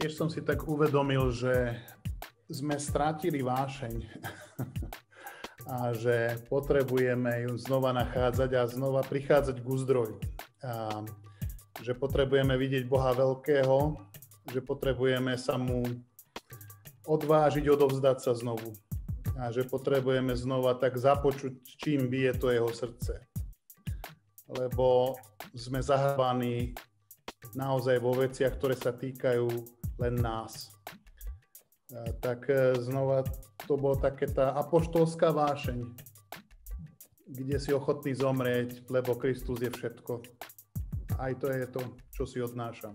tiež som si tak uvedomil, že sme strátili vášeň a že potrebujeme ju znova nachádzať a znova prichádzať k úzdroju. A že potrebujeme vidieť Boha veľkého, že potrebujeme sa mu odvážiť, odovzdať sa znovu. A že potrebujeme znova tak započuť, čím bije to jeho srdce. Lebo sme zahábaní naozaj vo veciach, ktoré sa týkajú len nás. Tak e, znova to bolo také tá apoštolská vášeň, kde si ochotný zomrieť, lebo Kristus je všetko. Aj to je to, čo si odnášam.